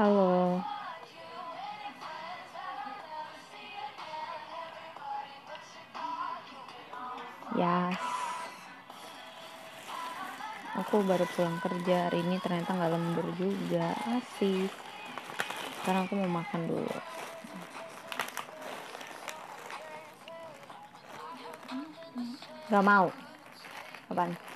Halo. Yas. Aku baru pulang kerja hari ini ternyata nggak lembur juga. Asik. Sekarang aku mau makan dulu. Gak mau. Apaan?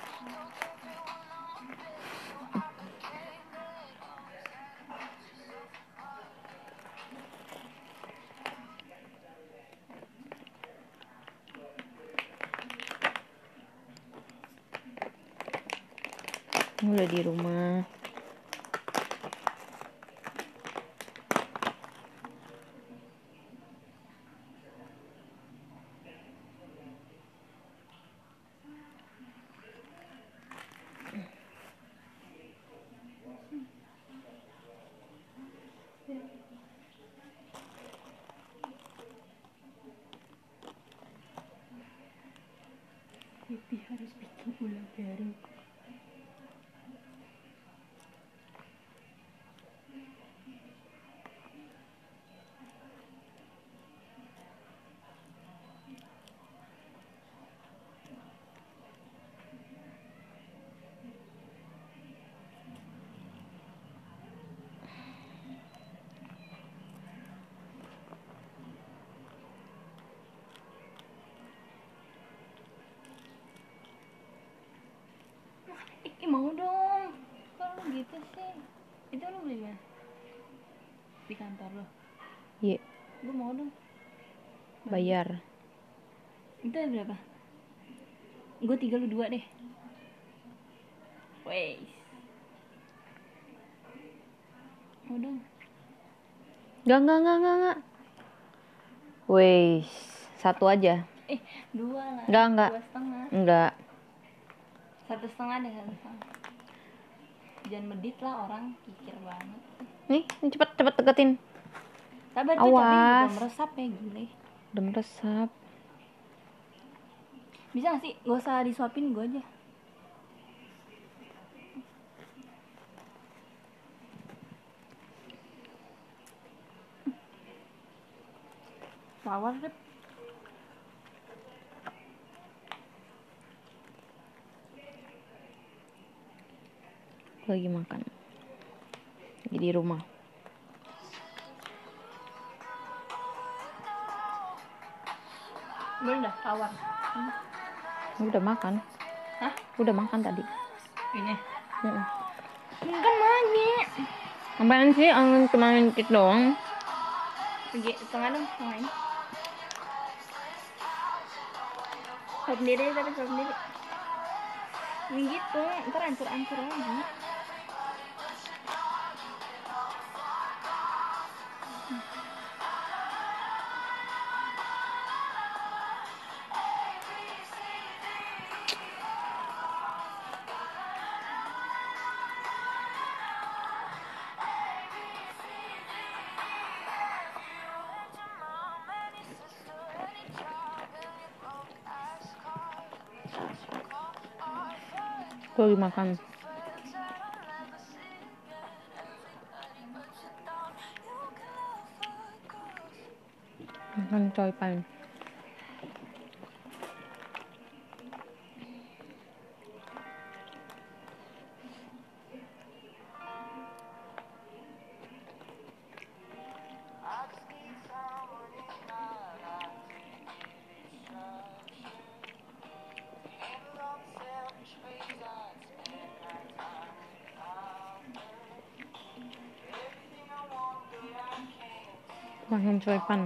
Di rumah Pipi harus bikin ulang baru. Ih, mau dong. Kalau gitu sih. Itu lo beli mana? Di kantor lo. iya Gue mau dong. bayar Itu ada berapa? Gue tiga lu dua deh. Wes. Mau dong. Gak, gak, gak, gak, gak. Wih, satu aja. Eh, dua lah. Enggak, enggak. Dua setengah. Enggak. Satu setengah deh, satu setengah. Jangan medit lah orang kikir banget. Nih, ini cepet, cepet deketin. Sabar tuh, Awas. cabai juga meresap ya gile. Udah meresap. Bisa gak sih? Gak usah disuapin gue aja. Tawar lagi makan. Lagi di rumah. Belum dah, tawar. Udah makan. Hah? Udah makan tadi. Ini. Ini kan lagi. Apaan sih? Angin cuma ngintip doang. Lagi setengah dong. Suap sendiri tapi sendiri. Ini gitu, ntar ancur-ancur lagi. Makan. Makan coy pan. มาเห็นช่วยปั่น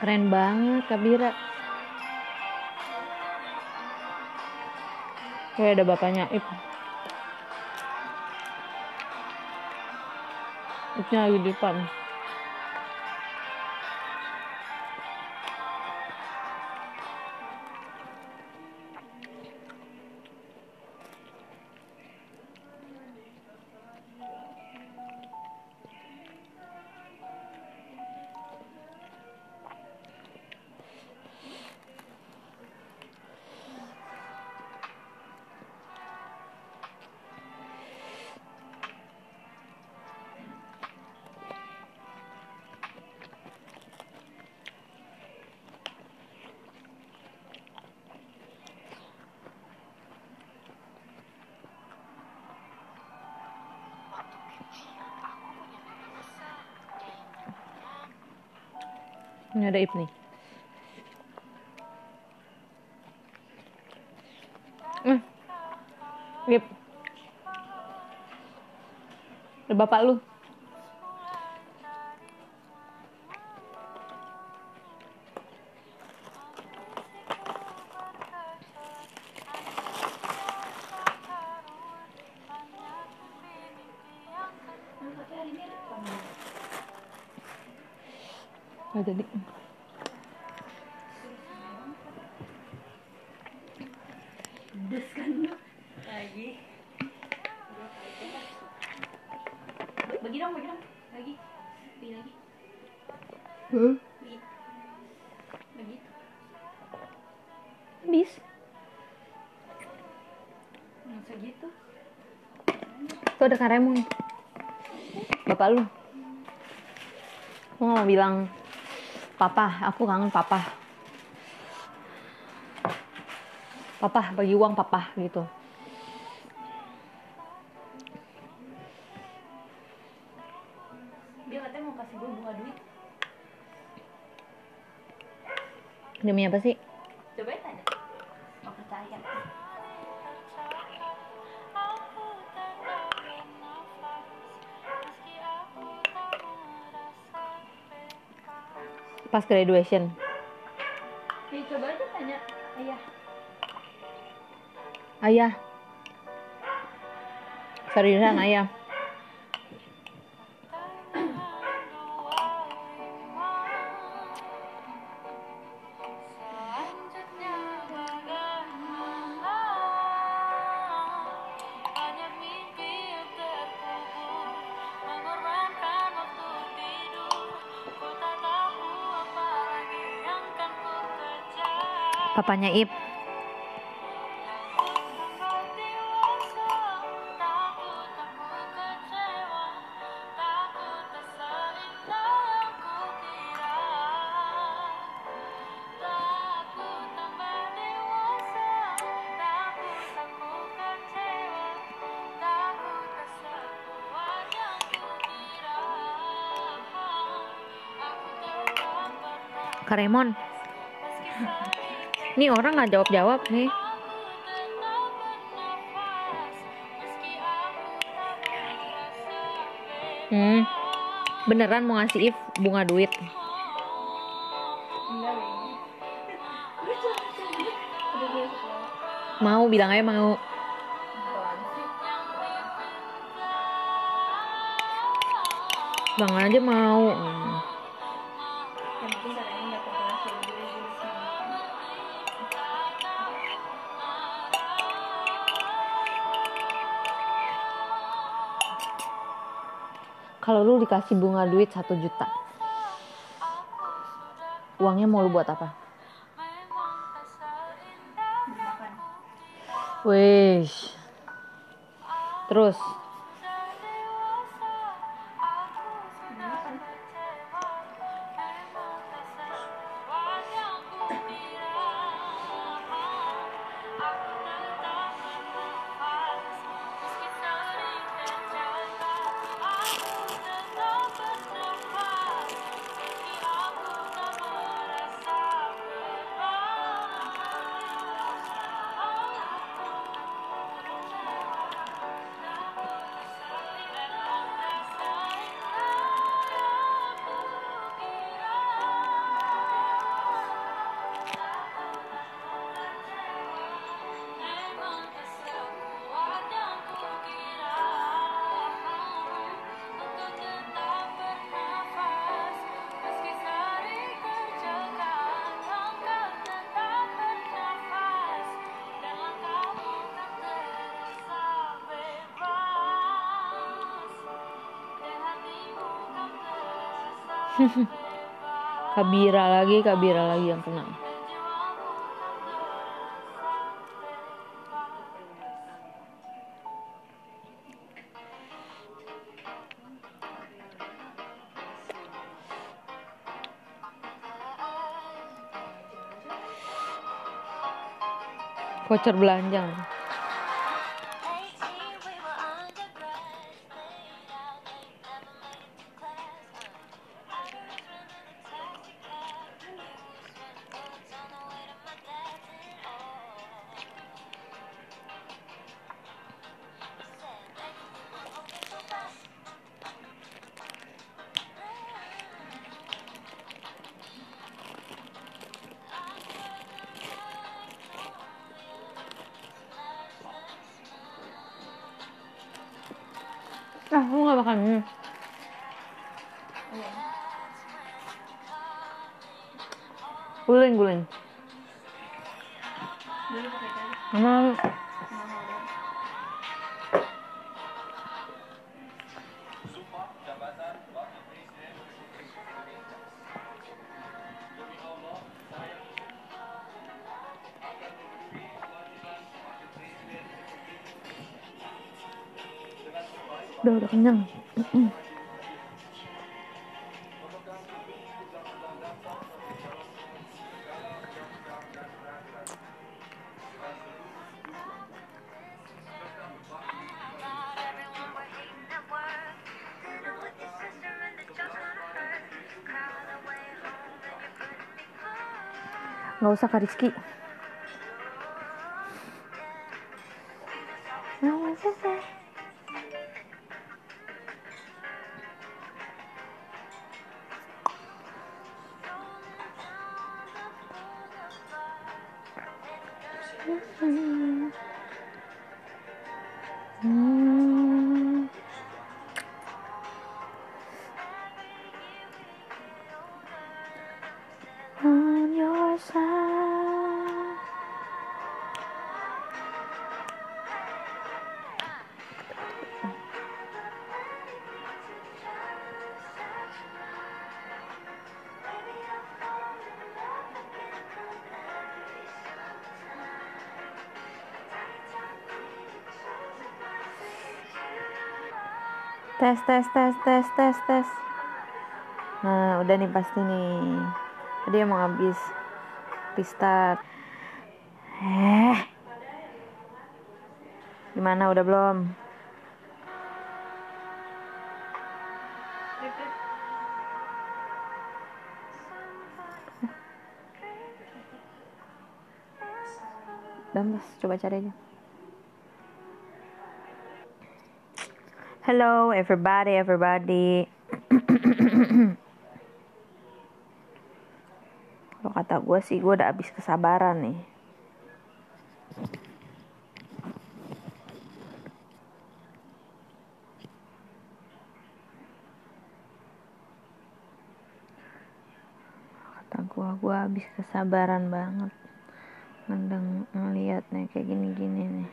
Keren banget Kabira. Kayak ada bapaknya Ip. Ipnya lagi di depan. Ini ada Ip nih. Eh. Ip. Ada bapak lu. Gak jadi. Pedes kan lagi bagi dong bagi dong lagi bagi lagi Huh? bagi bagi Habis. masa gitu Tuh ada Karemon. Bapak lu. Nggak mau bilang papa, aku kangen papa. Papa bagi uang papa gitu. dia katanya mau kasih gue bunga duit Demi apa sih? Pas graduation. ya coba aja tanya ayah Ayah. Seriusan ayah. Papanya Ip. Karemon. Ini orang nggak jawab-jawab nih. Hmm. Beneran mau ngasih If bunga duit. Mau bilang aja mau. Bang aja mau. Hmm. Kalau lu dikasih bunga duit satu juta, uangnya mau lu buat apa? Wih. Terus, Kabira lagi, Kabira lagi yang kena. Voucher belanja. Ah, aku gak makan. Hmm. Guling, guling. dulu pakai tadi Mama, Mama udah. udah, udah kenyang. Nggak usah Kak Tes tes tes tes tes tes. Nah, udah nih pasti nih. Tadi emang habis restart. Eh. Gimana udah belum? Udah mas, coba cari aja. Hello everybody, everybody. Kalau kata gue sih gue udah habis kesabaran nih. Kata gue, gue habis kesabaran banget. Ngeliat nih kayak gini-gini nih.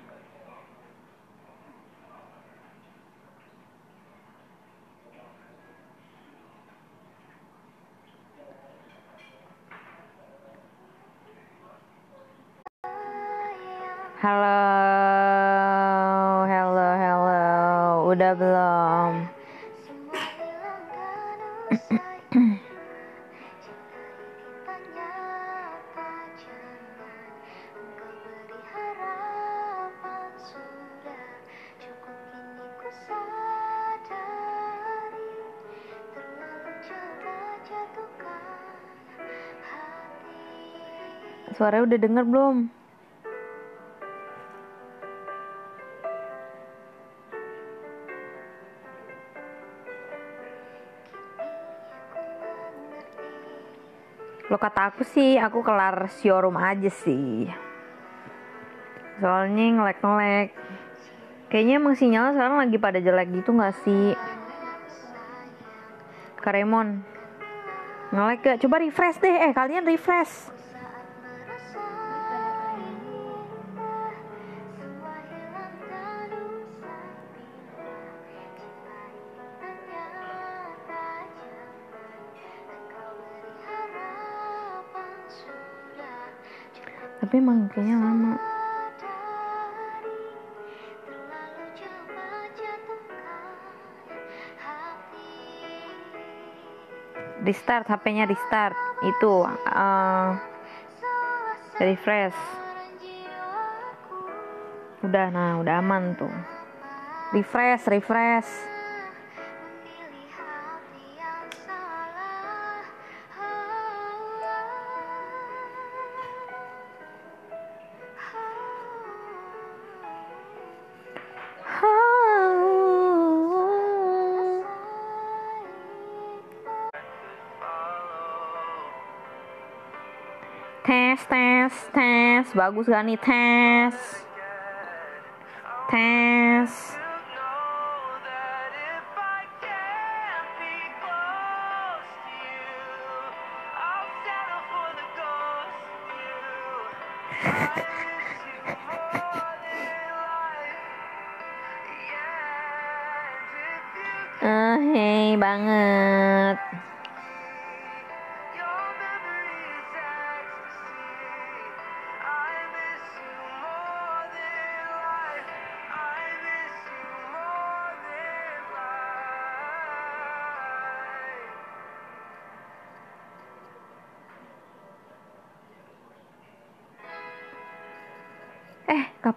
Suaranya udah denger belum? Lo kata aku sih, aku kelar showroom aja sih. Soalnya ngelek-ngelek. Kayaknya emang sinyalnya sekarang lagi pada jelek gitu gak sih? Karemon. Ngelek gak? Coba refresh deh. Eh, kalian refresh. Tapi emang kayaknya lama. Restart HP-nya restart. Itu uh, refresh. Udah nah udah aman tuh. Refresh refresh tes tes tes. Bagus gak nih tes? Tes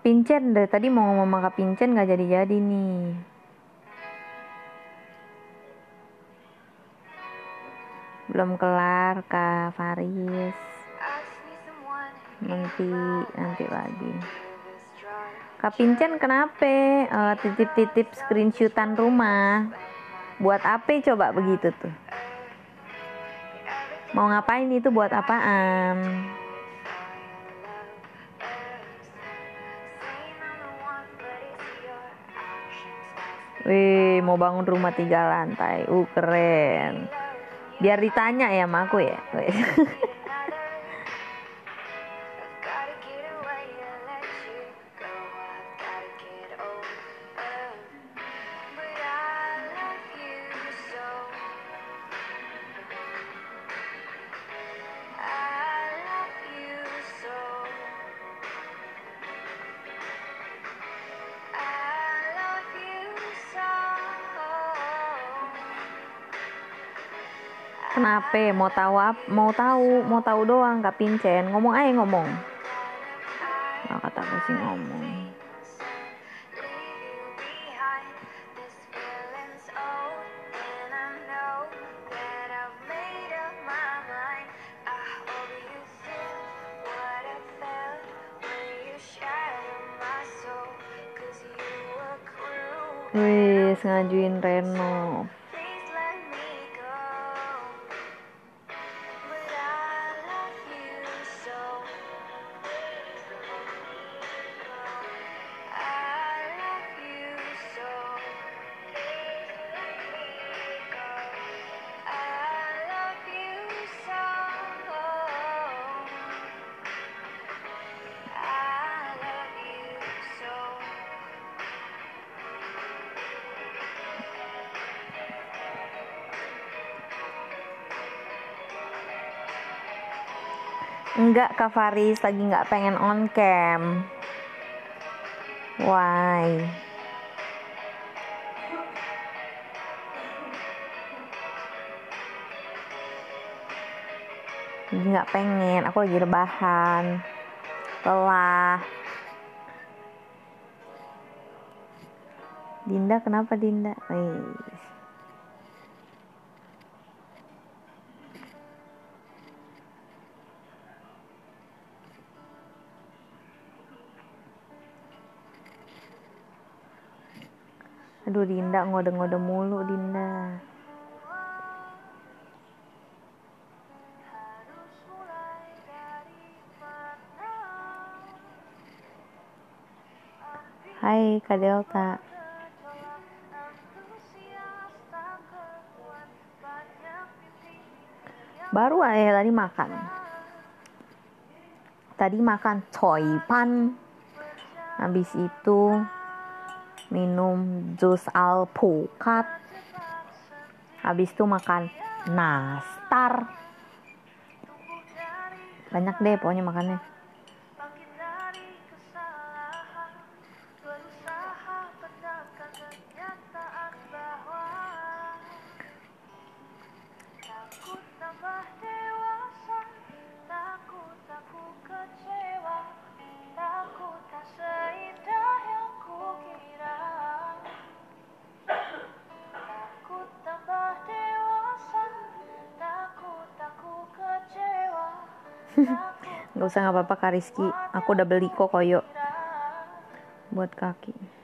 Eh, Kapincen dari tadi mau ngomong sama Kapincen gak jadi-jadi nih. Belum kelar Kak Faris. Nanti nanti lagi. Kapincen kenapa? Eh, titip-titip screenshotan rumah. Buat apa coba begitu tuh? Mau ngapain itu buat apaan? Wih, mau bangun rumah tiga lantai. Uh, keren. Biar ditanya ya sama aku ya. Kenapa? Mau tahu apa? Mau tahu, mau tahu doang Kak Pincen. Ngomong aja ngomong. Nah, kataku sih ngomong. Wih, ngajuin Reno. Enggak Kak Faris lagi nggak pengen on cam. Why? Lagi nggak pengen, aku lagi rebahan. Lelah. Dinda kenapa Dinda? Aduh Dinda ngode-ngode mulu Dinda. Hai Kak Delta. Baru aja tadi makan. Tadi makan choy pan. Habis itu minum jus alpukat. Habis itu makan nastar. Banyak deh pokoknya makannya nggak usah nggak apa-apa Kak Rizky. Aku udah beli kok koyo. Buat kaki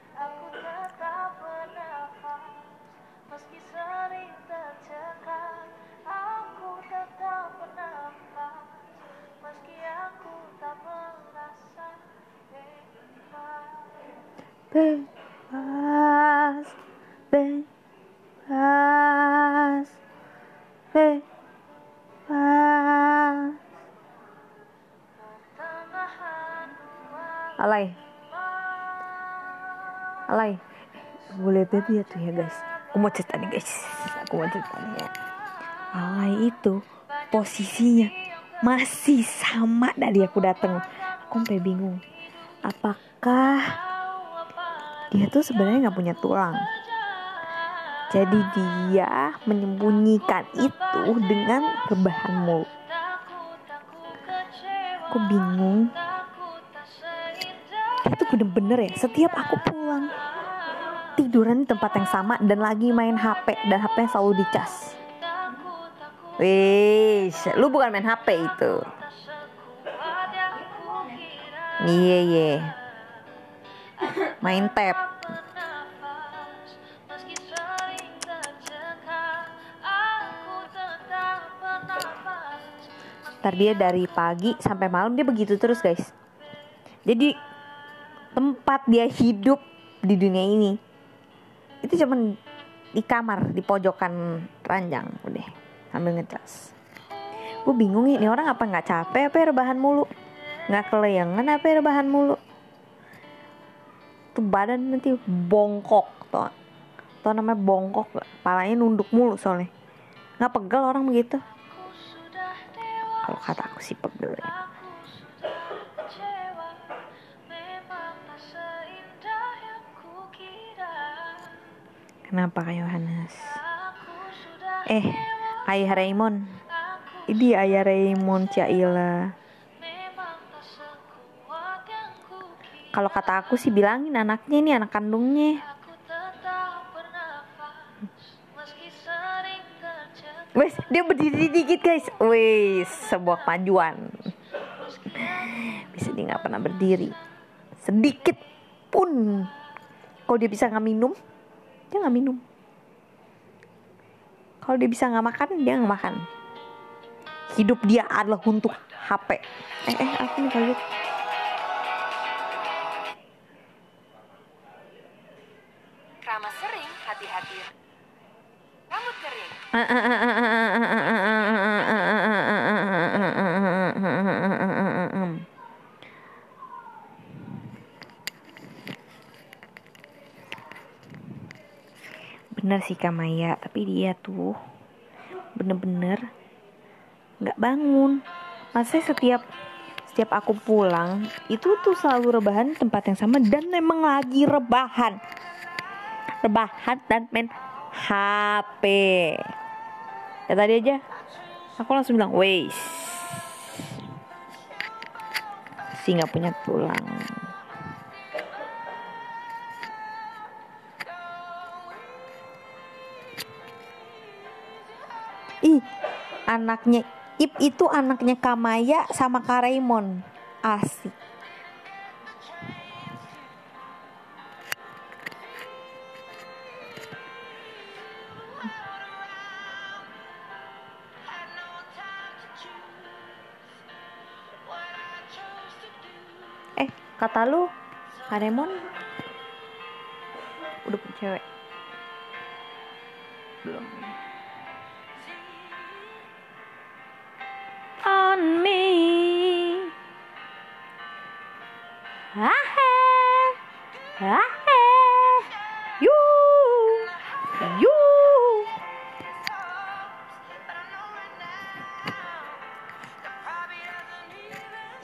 ya tuh ya guys. Aku mau cerita nih guys. Aku mau cerita nih ya. Alay itu posisinya masih sama dari aku dateng. Aku sampai bingung. Apakah dia tuh sebenarnya nggak punya tulang? Jadi dia menyembunyikan itu dengan rebahan mulut. Aku bingung. Dia tuh bener-bener ya setiap aku pulang tiduran di tempat yang sama dan lagi main HP dan HP selalu dicas Wih, lu bukan main HP itu. yang kukira Iya, iya. Main bernafas Ntar dia dari pagi sampai malam dia begitu terus, guys. Jadi tempat dia hidup di dunia ini itu cuman di kamar di pojokan ranjang udah sambil ngecas gue bingung ini orang apa nggak capek apa ya rebahan mulu? Nggak kelayangan apa ya rebahan mulu? Tuh badan nanti bongkok tuh tuh namanya bongkok palanya nunduk mulu soalnya. Nggak pegel orang begitu. Kalau kata aku sih pegel ya kenapa kak Yohanes eh ayah Raymond ini ayah Raymond Caila kalau kata aku sih bilangin anaknya ini anak kandungnya Wes, dia berdiri dikit guys. Wes, sebuah kemajuan. Bisa dia nggak pernah berdiri. Sedikit pun. Kalau dia bisa nggak minum, dia nggak minum. Kalau dia bisa nggak makan, dia nggak makan. Hidup dia adalah untuk HP. Eh, eh, aku nih kaget. Sih Kamaya, tapi dia tuh bener-bener nggak bangun. Masa setiap setiap aku pulang itu tuh selalu rebahan tempat yang sama dan memang lagi rebahan. Rebahan dan main HP ya tadi aja aku langsung bilang wes si nggak punya tulang ih anaknya Ip itu anaknya Kamaya sama Karaimon asik Eh, kata lu, Karemon udah punya cewek? Belum. On me. Ahe. Ahe. You. You.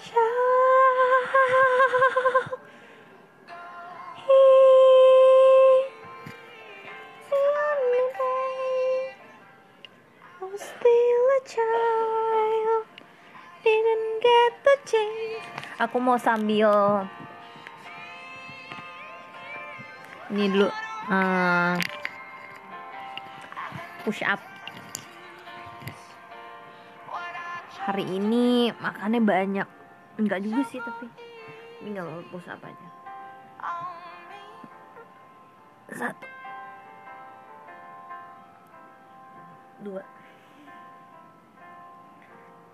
Show. Aku mau sambil ini dulu eh, push up. hari ini makannya banyak. Enggak juga sih tapi tinggal push up aja. Satu. Dua.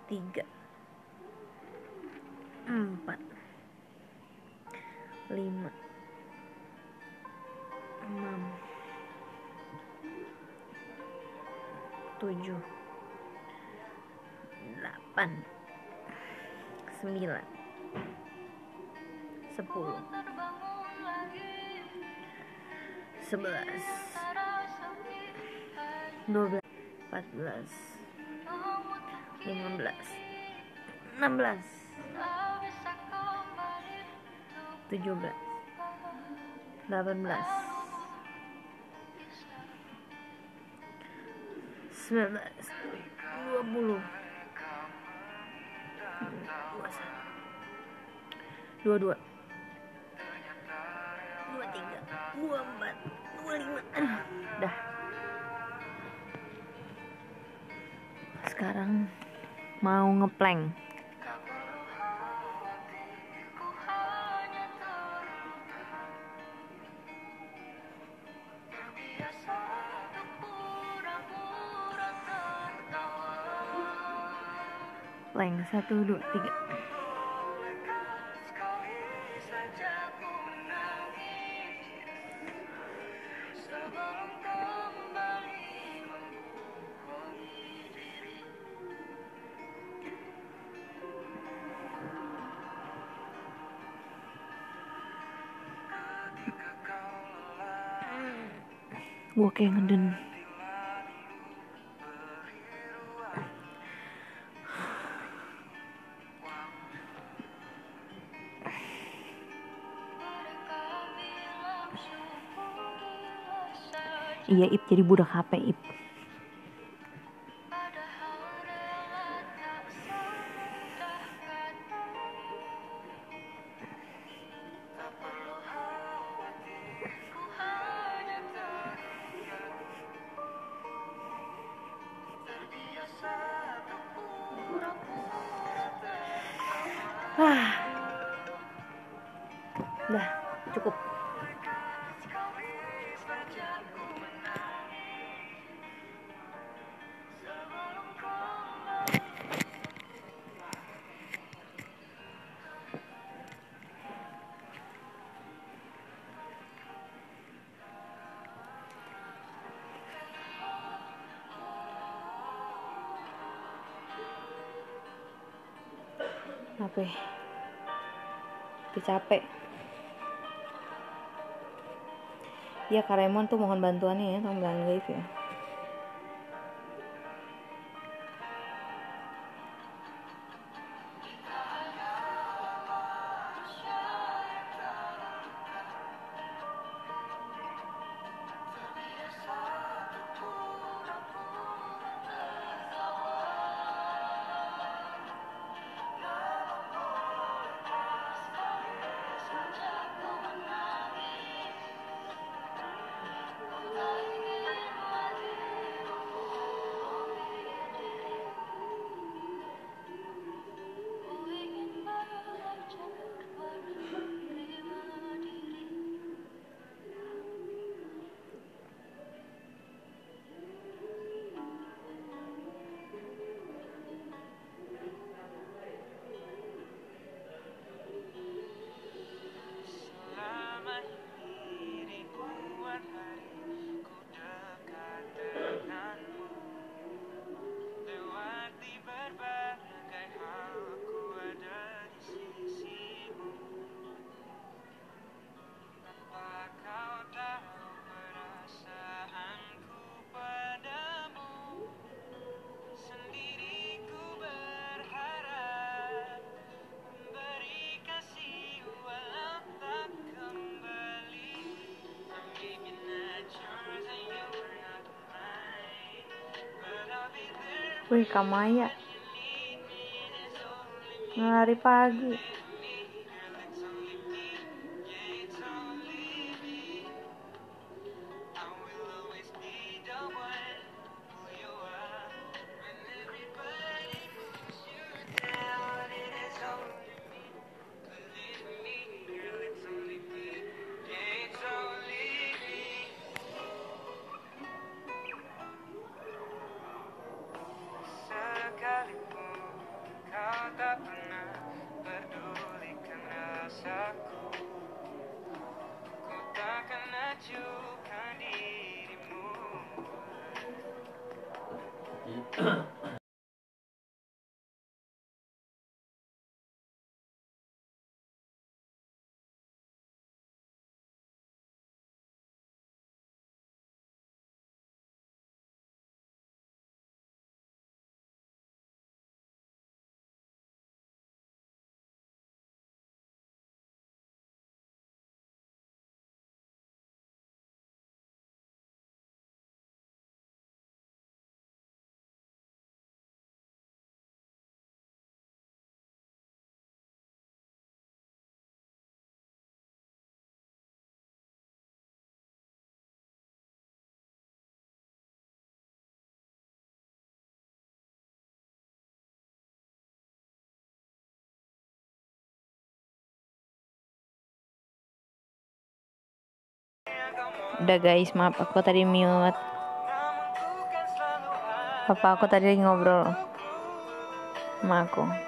Tiga empat. Lima. Enam. Tujuh. Delapan. Sembilan. Sepuluh. Sebelas. Dua belas. Empat belas. Lima belas. Enam belas 17 18 19 20 22 23 24 25 dah sekarang mau ngeplank satu dua tiga. Gue kayak ngeden Iya Ip. Jadi budak HP Ip Udah capek. Ya Kak Raymond tuh mohon bantuannya ya, tolong bilang ya. Only me Lari pagi. Udah guys, maaf aku tadi mute. Papa aku tadi ngobrol sama aku.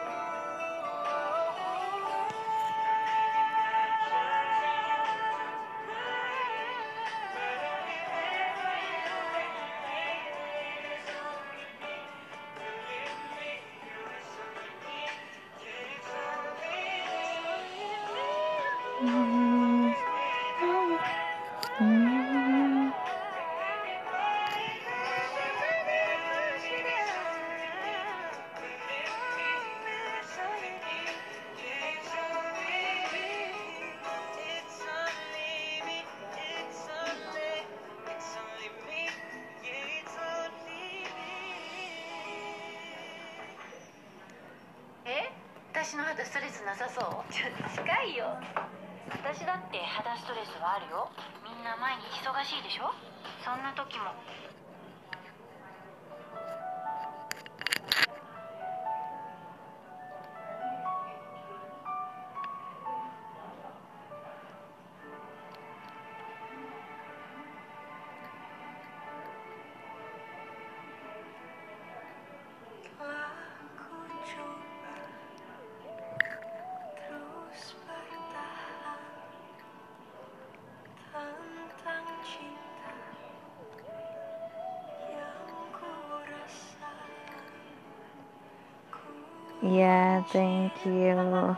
yang.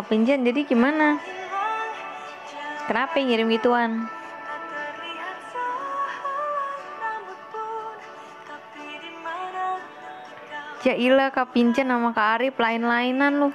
kepinjian jadi gimana kenapa ngirim gituan Jailah Kak Pinjen sama Kak Arif lain-lainan lu.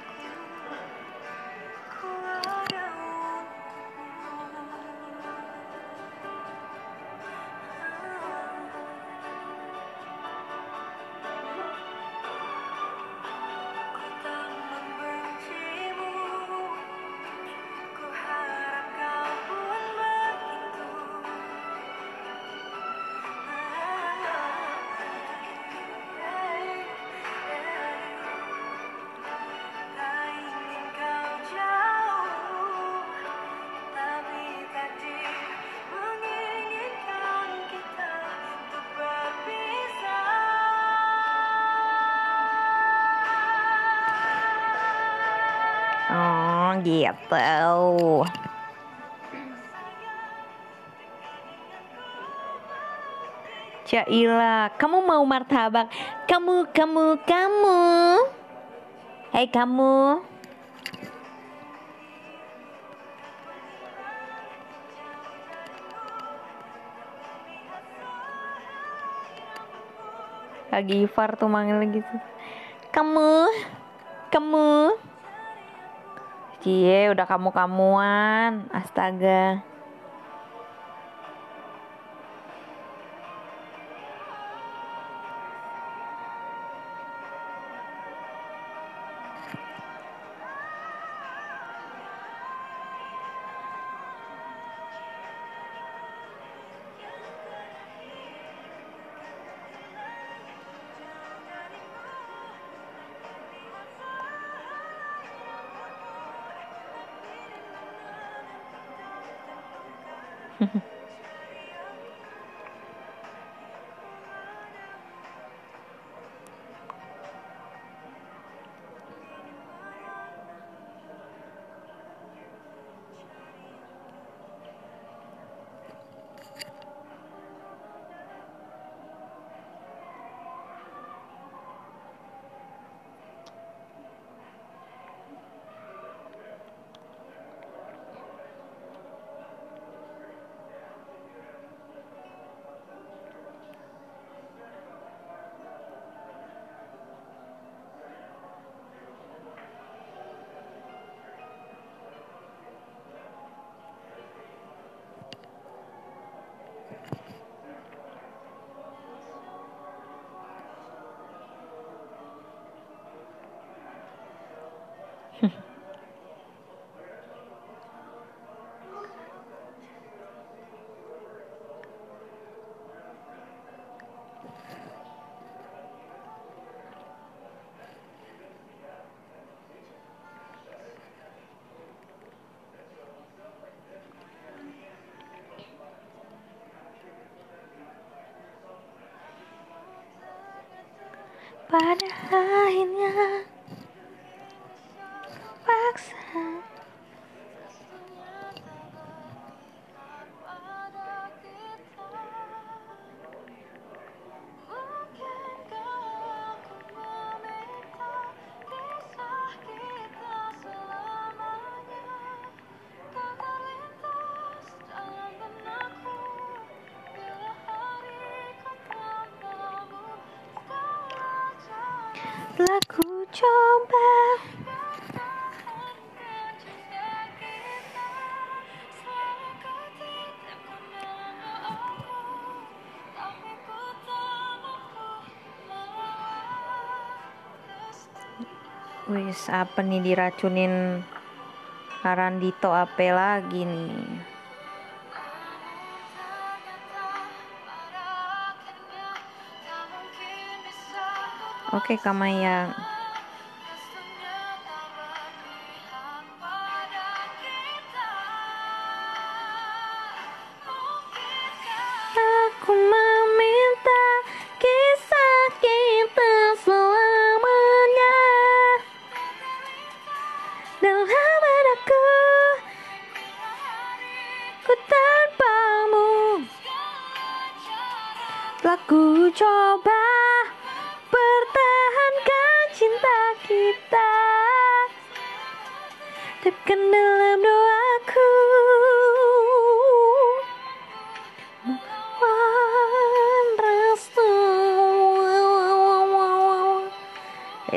tahu. Caila, kamu mau martabak? Kamu, kamu, kamu. Hei kamu. Lagi Ivar tuh manggil gitu. Kamu, kamu. Cie udah kamu kamuan astaga pada akhirnya Wis apa nih diracunin Karandito apa lagi nih? Oke Kamaya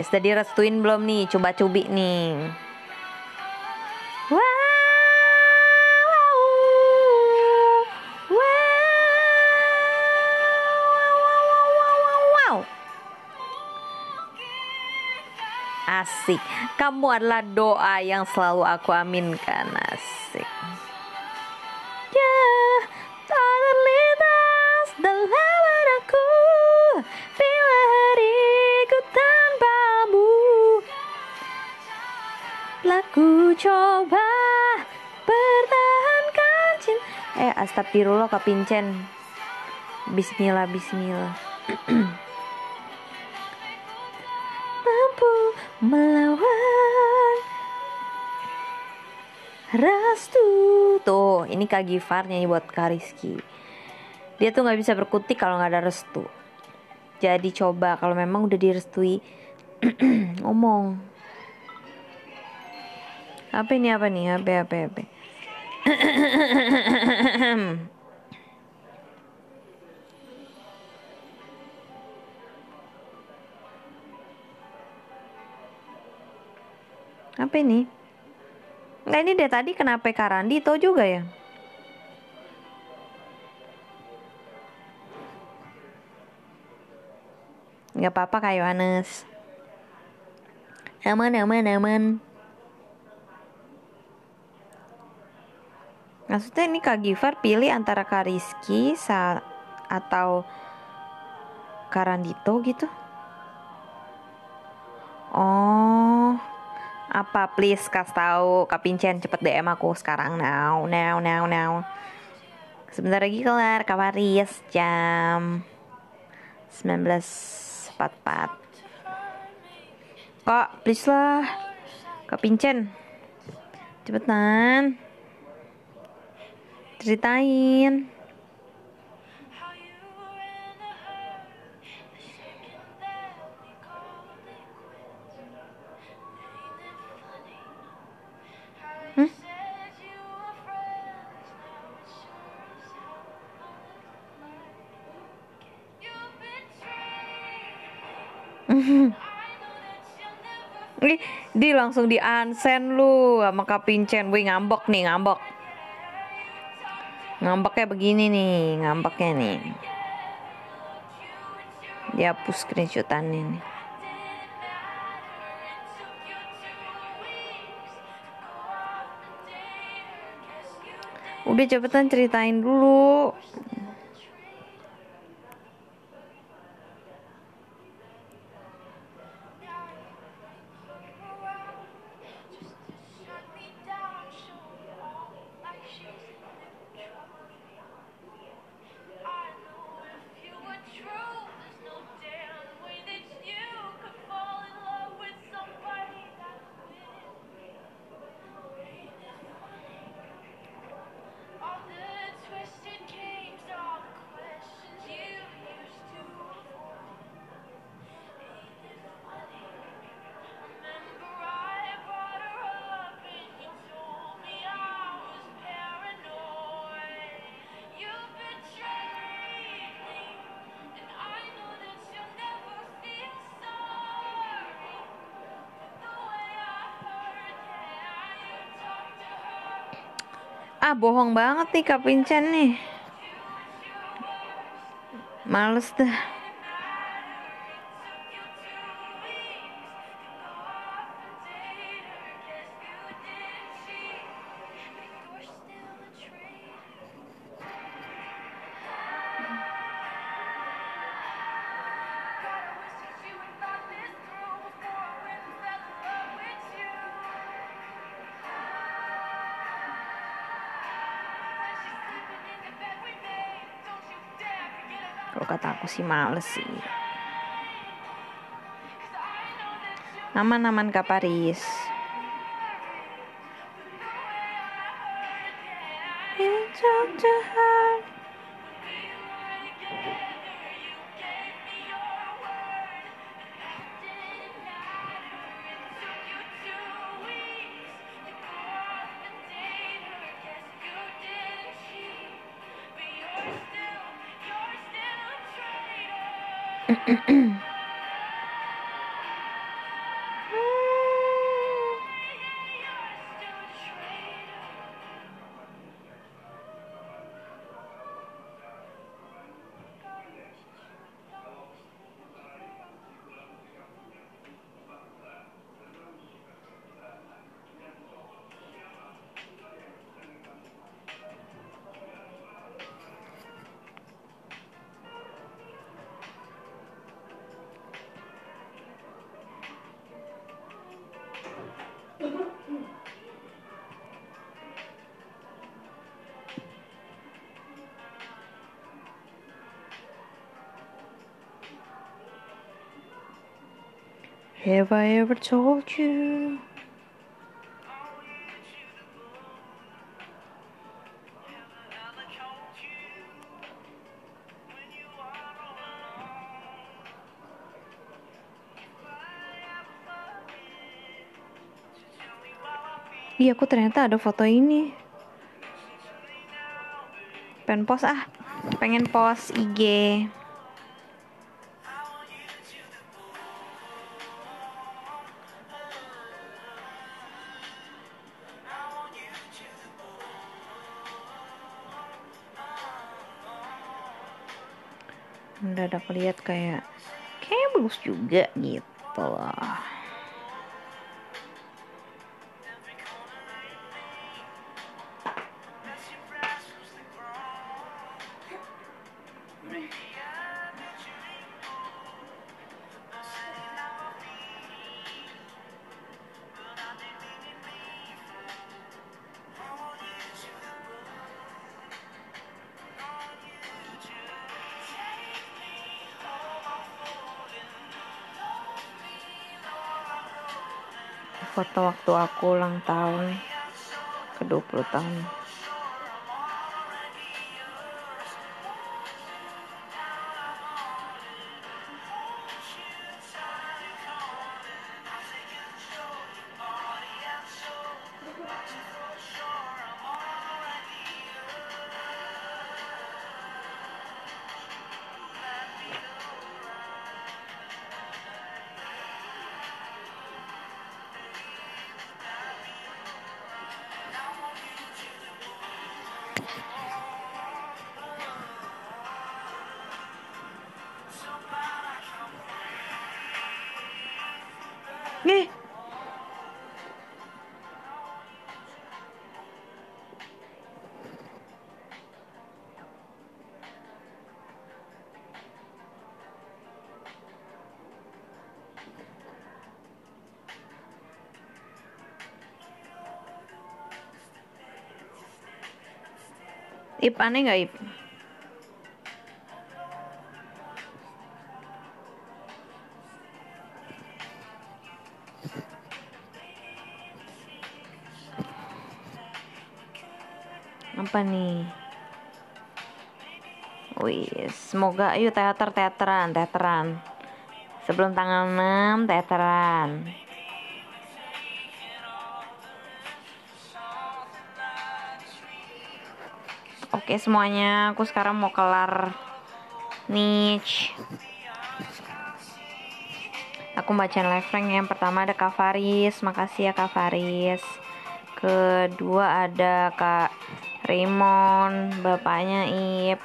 sudah direstuin belum nih Coba cubi nih wow. Asik, kamu adalah doa yang selalu aku aminkan. Asik. Astagfirullah Kak Pincen Bismillah Bismillah. Mampu melawan Restu Tuh ini Kak Gifar nyanyi buat Kak Rizky. Dia tuh gak bisa berkutik kalau gak ada restu. Jadi coba kalau memang udah direstui Ngomong. Apa ini apa nih? Apa apa apa? Apa ini? Enggak ini dia tadi kena PK itu juga ya? Gak apa-apa Kak Yohanes. Aman, aman, aman. Maksudnya ini Kak Gifar pilih antara Kak Rizky sa atau Karandito gitu? Oh, apa? Please kasih tahu Kak Pincen cepet DM aku sekarang. Now, now, now, now. Sebentar lagi kelar Kak Paris jam 19.44 Kak, please lah. Kak Pincen Cepetan Ceritain Hmm? Ih, di langsung di unsend lu sama Kak Pincen. Wih, ngambek nih, ngambek. Ngambeknya begini nih, ngambeknya nih. Dihapus screenshotannya nih. Udah cepetan ceritain dulu. Ah, bohong banget nih Kak nih. Males dah. Kata aku sih males sih. Aman-aman Kak Paris. Have I ever told you? Iya, aku ternyata ada foto ini. Pengen post ah, pengen post IG. Kayak kayak bagus juga gitu loh foto waktu aku ulang tahun ke 20 tahun Ip aneh nggak Ip? Apa nih? Wih, semoga ayo teater teateran, teateran. Sebelum tanggal 6 teateran. Oke semuanya, aku sekarang mau kelar niche. Aku bacain live rank yang pertama ada Kak Faris, makasih ya Kak Faris. Kedua ada Kak Raymond, bapaknya Ip,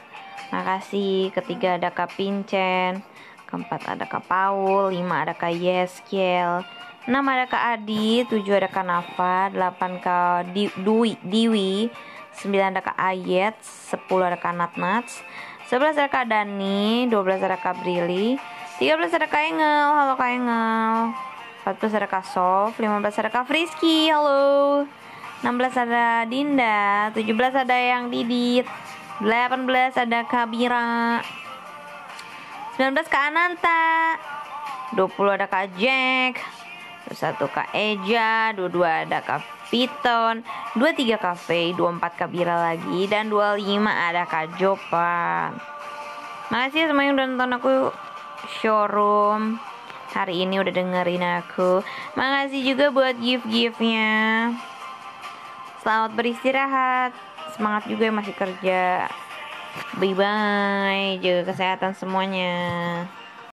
makasih. Ketiga ada Kak Pincen, keempat ada Kak Paul, lima ada Kak Yeskiel, enam ada Kak Adi, tujuh ada Kak Nafa, delapan Kak Di Dwi, 9 ada Kak Ayet, 10 ada Kak Natnats, 11 ada Kak Dani, 12 ada Kak Brili, 13 ada Kak Engel, halo Kak Engel, 14 ada Kak Sof, 15 ada Kak Friski, halo, 16 ada Dinda, 17 ada yang Didit, 18 ada Kak Bira, 19 Kak Ananta, 20 ada Kak Jack, 21 Kak Eja, 22 ada Kak Piton, 23 Cafe, 24 Kak Bira lagi, dan 25 ada Kak Jopan. Makasih ya semua udah nonton aku showroom hari ini udah dengerin aku. Makasih juga buat gift-giftnya. Selamat beristirahat. Semangat juga yang masih kerja. Bye bye. Jaga kesehatan semuanya.